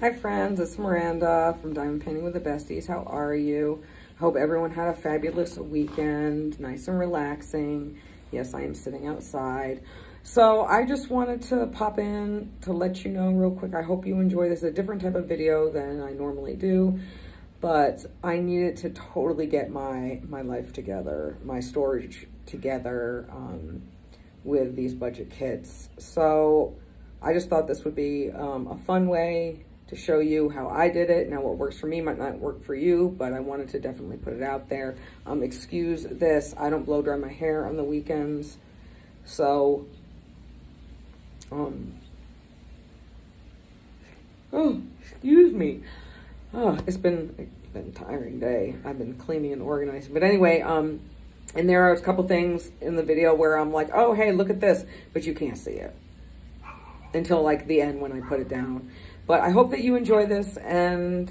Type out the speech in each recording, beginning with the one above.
Hi friends, it's Miranda from Diamond Painting with the Besties. How are you? Hope everyone had a fabulous weekend, nice and relaxing. Yes, I am sitting outside. So I just wanted to pop in to let you know real quick. I hope you enjoy this. a different type of video than I normally do, but I needed to totally get my, my life together, my storage together um, with these budget kits. So I just thought this would be um, a fun way to show you how I did it. Now, what works for me might not work for you, but I wanted to definitely put it out there. Um, excuse this. I don't blow dry my hair on the weekends. So, um, oh, excuse me. Oh, it's been, it's been tiring day. I've been cleaning and organizing. But anyway, um, and there are a couple things in the video where I'm like, oh, hey, look at this, but you can't see it until like the end when I put it down. But I hope that you enjoy this and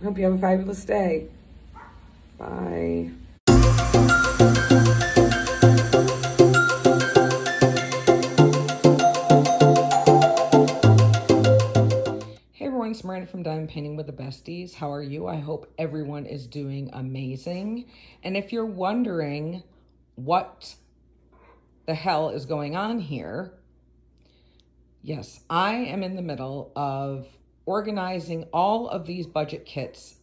I hope you have a fabulous day. Bye. Hey everyone, it's Miranda from Diamond Painting with the Besties. How are you? I hope everyone is doing amazing. And if you're wondering what the hell is going on here, Yes, I am in the middle of organizing all of these budget kits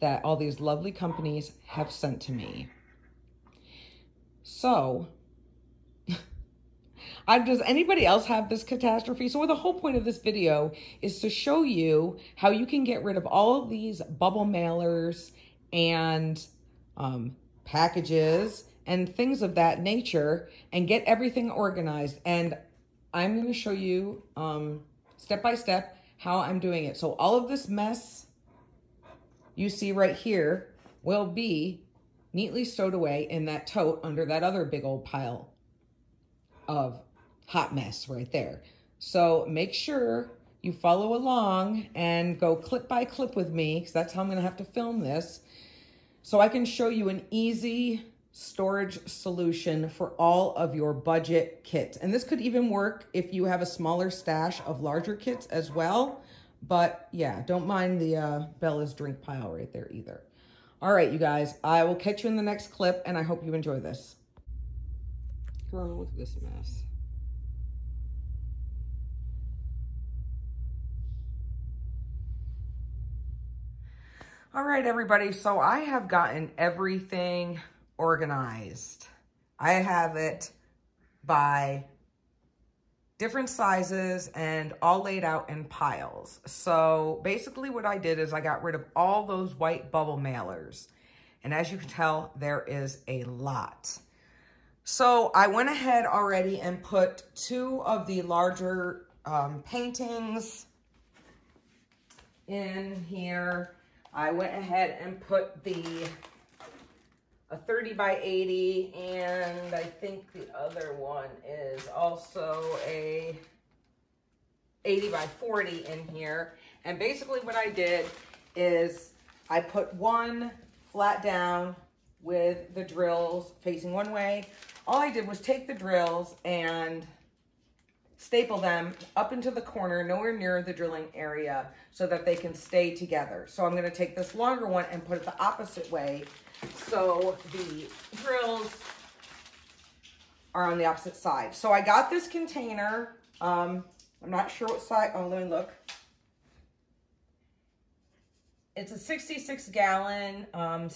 that all these lovely companies have sent to me. So, I, does anybody else have this catastrophe? So the whole point of this video is to show you how you can get rid of all of these bubble mailers and um, packages and things of that nature and get everything organized. And I'm going to show you um, step by step how I'm doing it. So all of this mess you see right here will be neatly stowed away in that tote under that other big old pile of hot mess right there. So make sure you follow along and go clip by clip with me because that's how I'm going to have to film this so I can show you an easy storage solution for all of your budget kits. And this could even work if you have a smaller stash of larger kits as well. But yeah, don't mind the uh, Bella's drink pile right there either. All right, you guys, I will catch you in the next clip and I hope you enjoy this. Girl, look at this mess. All right, everybody, so I have gotten everything organized. I have it by different sizes and all laid out in piles. So basically what I did is I got rid of all those white bubble mailers. And as you can tell, there is a lot. So I went ahead already and put two of the larger um, paintings in here. I went ahead and put the a 30 by 80 and I think the other one is also a 80 by 40 in here. And basically what I did is I put one flat down with the drills facing one way. All I did was take the drills and staple them up into the corner, nowhere near the drilling area, so that they can stay together. So I'm gonna take this longer one and put it the opposite way so the drills are on the opposite side. So I got this container. Um, I'm not sure what size. Oh, let me look. It's a 66 gallon um,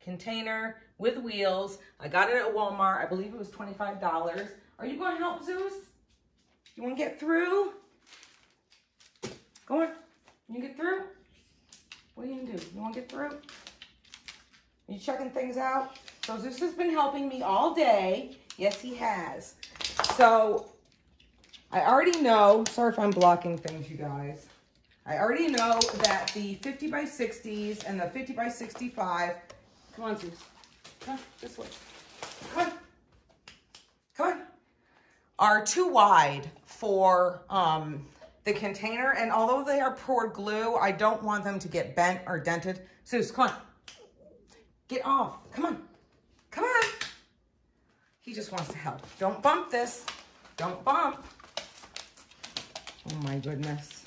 container with wheels. I got it at Walmart. I believe it was $25. Are you going to help Zeus? You want to get through? Go on. You get through? What are you going to do? You want to get through? You checking things out? So Zeus has been helping me all day. Yes, he has. So I already know, sorry if I'm blocking things, you guys. I already know that the 50 by 60s and the 50 by 65, come on, Zeus. Come on, this way. Come on. Come on. Are too wide for um, the container. And although they are poured glue, I don't want them to get bent or dented. Zeus, come on. Get off. Come on. Come on. He just wants to help. Don't bump this. Don't bump. Oh my goodness.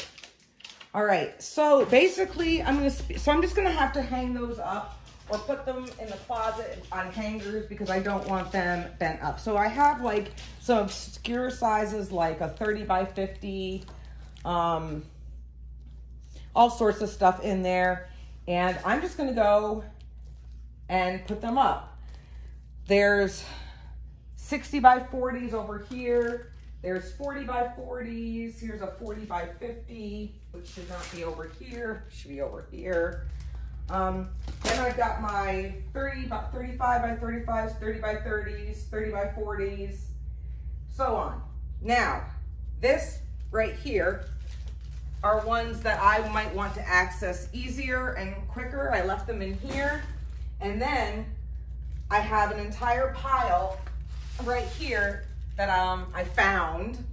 All right, so basically I'm gonna, so I'm just gonna have to hang those up or put them in the closet on hangers because I don't want them bent up. So I have like some obscure sizes like a 30 by 50, um, all sorts of stuff in there. And I'm just gonna go and put them up. There's 60 by 40s over here. There's 40 by 40s. Here's a 40 by 50, which should not be over here, should be over here. Um, then I've got my 30 by 35 by 35s, 30 by 30s, 30 by 40s, so on. Now, this right here are ones that I might want to access easier and quicker. I left them in here. And then I have an entire pile right here that um, I found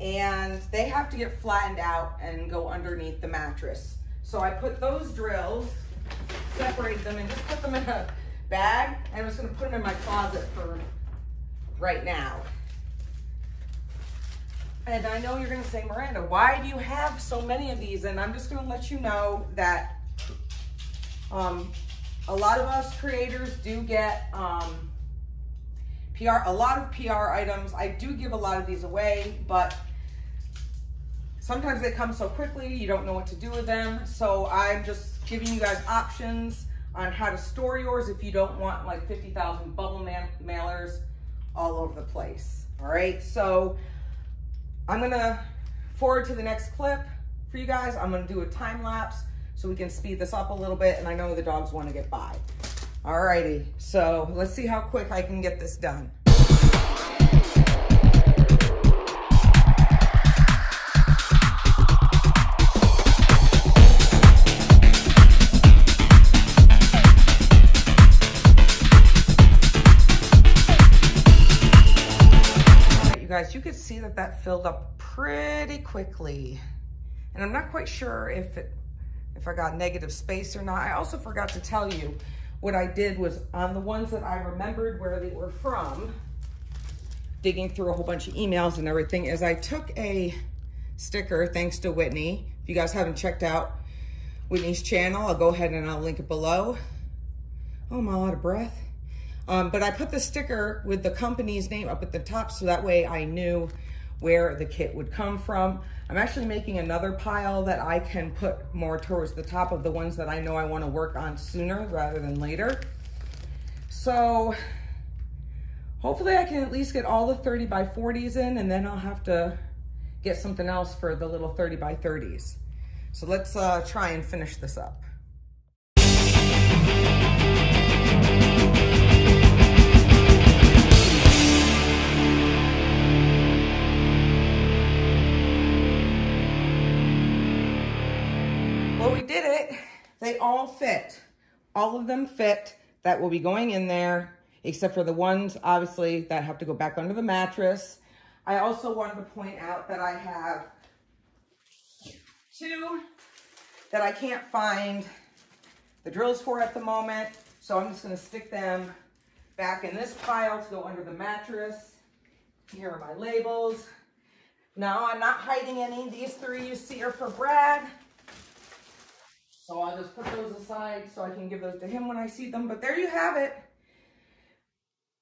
and they have to get flattened out and go underneath the mattress. So I put those drills, separate them and just put them in a bag. And I'm just gonna put them in my closet for right now. And I know you're gonna say, Miranda, why do you have so many of these? And I'm just gonna let you know that um, a lot of us creators do get um, PR, a lot of PR items. I do give a lot of these away, but sometimes they come so quickly, you don't know what to do with them. So I'm just giving you guys options on how to store yours if you don't want like 50,000 bubble ma mailers all over the place. All right, so I'm gonna forward to the next clip for you guys. I'm gonna do a time lapse so we can speed this up a little bit and I know the dogs wanna get by. Alrighty, so let's see how quick I can get this done. Guys, you could see that that filled up pretty quickly. And I'm not quite sure if it, if I got negative space or not. I also forgot to tell you, what I did was on the ones that I remembered where they were from, digging through a whole bunch of emails and everything, is I took a sticker, thanks to Whitney. If you guys haven't checked out Whitney's channel, I'll go ahead and I'll link it below. Oh, I'm all out of breath. Um, but I put the sticker with the company's name up at the top so that way I knew where the kit would come from. I'm actually making another pile that I can put more towards the top of the ones that I know I wanna work on sooner rather than later. So hopefully I can at least get all the 30 by 40s in and then I'll have to get something else for the little 30 by 30s. So let's uh, try and finish this up. They all fit. All of them fit that will be going in there, except for the ones, obviously, that have to go back under the mattress. I also wanted to point out that I have two that I can't find the drills for at the moment. So I'm just gonna stick them back in this pile to go under the mattress. Here are my labels. No, I'm not hiding any. These three you see are for Brad. So I'll just put those aside so I can give those to him when I see them. But there you have it.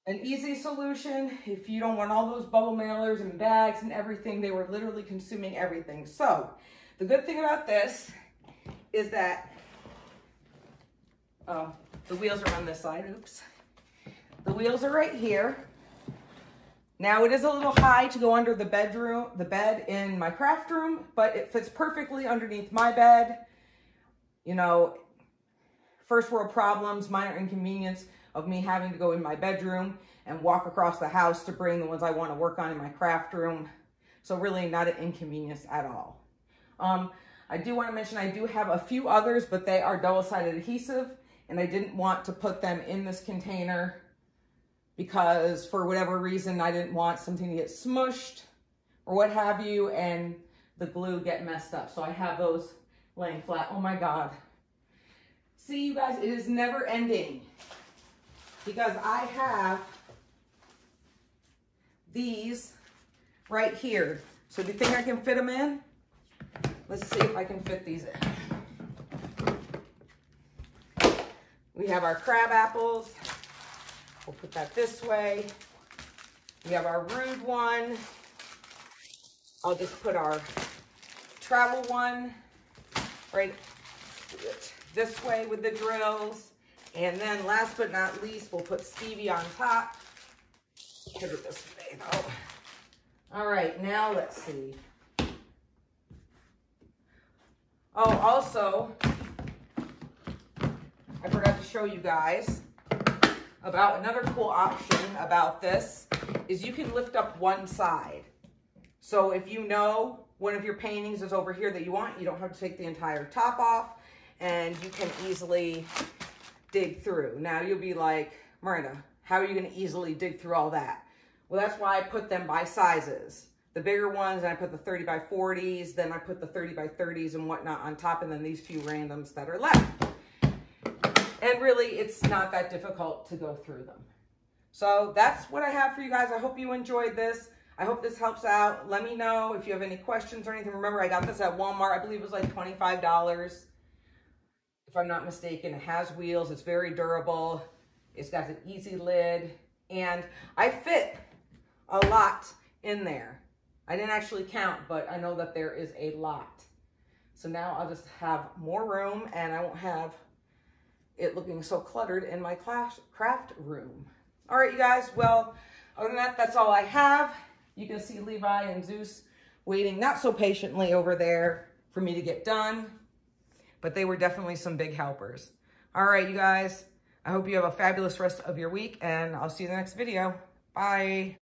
An easy solution if you don't want all those bubble mailers and bags and everything. They were literally consuming everything. So the good thing about this is that oh, the wheels are on this side. Oops. The wheels are right here. Now it is a little high to go under the bedroom, the bed in my craft room, but it fits perfectly underneath my bed you know, first world problems, minor inconvenience of me having to go in my bedroom and walk across the house to bring the ones I want to work on in my craft room. So really not an inconvenience at all. Um, I do want to mention I do have a few others, but they are double-sided adhesive and I didn't want to put them in this container because for whatever reason, I didn't want something to get smushed or what have you and the glue get messed up. So I have those laying flat. Oh my God. See, you guys, it is never ending because I have these right here. So do you think I can fit them in? Let's see if I can fit these in. We have our crab apples. We'll put that this way. We have our rude one. I'll just put our travel one right this way with the drills. And then last but not least, we'll put Stevie on top. Put it this way though. All right, now let's see. Oh, also, I forgot to show you guys about another cool option about this is you can lift up one side. So if you know one of your paintings is over here that you want, you don't have to take the entire top off and you can easily dig through. Now you'll be like, Miranda, how are you gonna easily dig through all that? Well, that's why I put them by sizes. The bigger ones, and I put the 30 by 40s, then I put the 30 by 30s and whatnot on top, and then these few randoms that are left. And really, it's not that difficult to go through them. So that's what I have for you guys. I hope you enjoyed this. I hope this helps out. Let me know if you have any questions or anything. Remember, I got this at Walmart. I believe it was like $25. If I'm not mistaken, it has wheels. It's very durable. It's got an easy lid. And I fit a lot in there. I didn't actually count, but I know that there is a lot. So now I'll just have more room and I won't have it looking so cluttered in my craft room. All right, you guys. Well, other than that, that's all I have. You can see Levi and Zeus waiting not so patiently over there for me to get done, but they were definitely some big helpers. All right, you guys. I hope you have a fabulous rest of your week, and I'll see you in the next video. Bye.